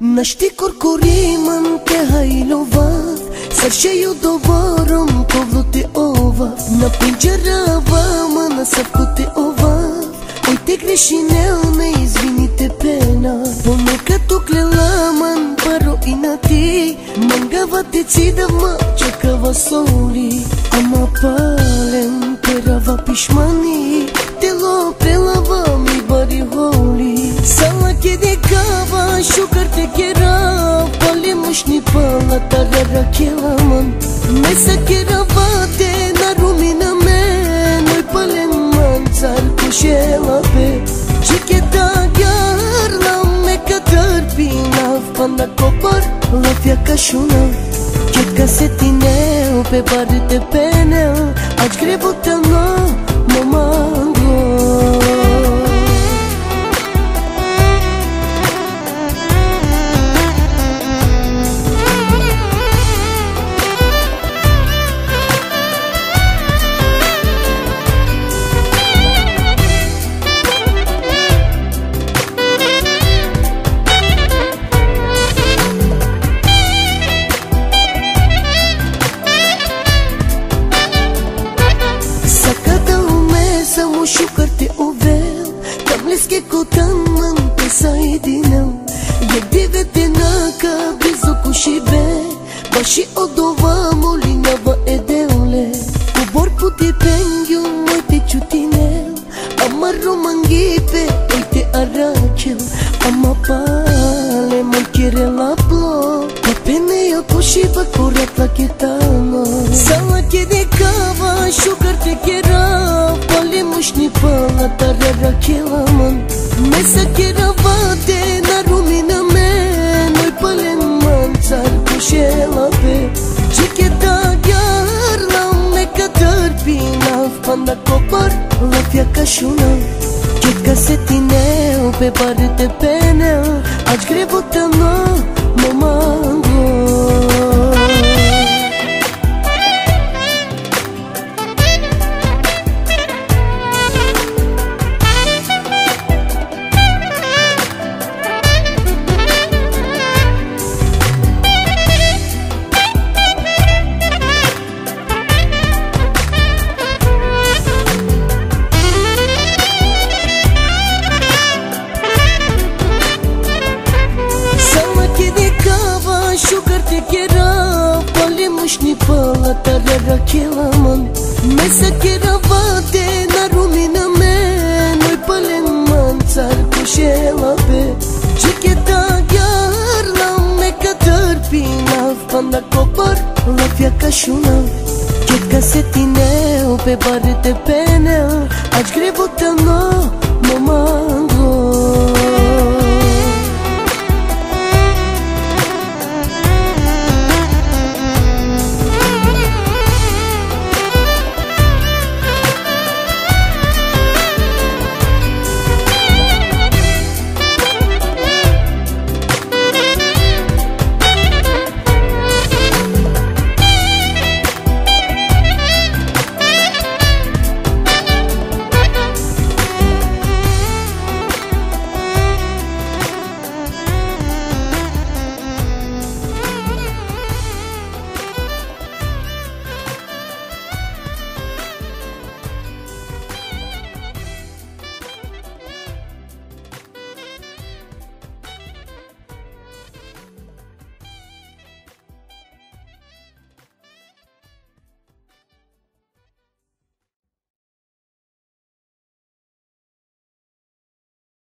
Nashti kurkurim te hajlova Să që ju dovarëm kovlu ti ova Në pinqerava më në sapku ti ova Ai te grishinel me ne izvinite pena Po me këtu klelaman paro inati Mangava nga vati cida më që soli Ama palen të rava pishmani Te lo pelava वा शुक्र ते केरा पले मुश्नी पाला तर रखेला मन मैं सकेरा वाते ना रूमी ना मैं नोई पले मन सर कुशेला पे Çike da yarlam ne kadar bir nav Bana kopar laf yaka şuna Ket pe barde penel Aç grebu tano mama Некотаннан присъединям Гедивете на кабизо кушибе Баши одова молинява едеоле Побор по тепенгю моите чутинел Ама румангипе ойте аракел Ама пале манкире лапло Папене я кушиба коратла кетано Сала кеде кава шукар текера Пали мушни пала тарера келаман Mese kira vade na rumina me Noi palen manțar cu șela pe Și che da ghiar la un necătăr Pinav copar la fiaca șuna Che ca se tineu pe parte pe neu dat copăr la fiaca și una Chet ca se tineu pe bar de penea, Aș greu tămă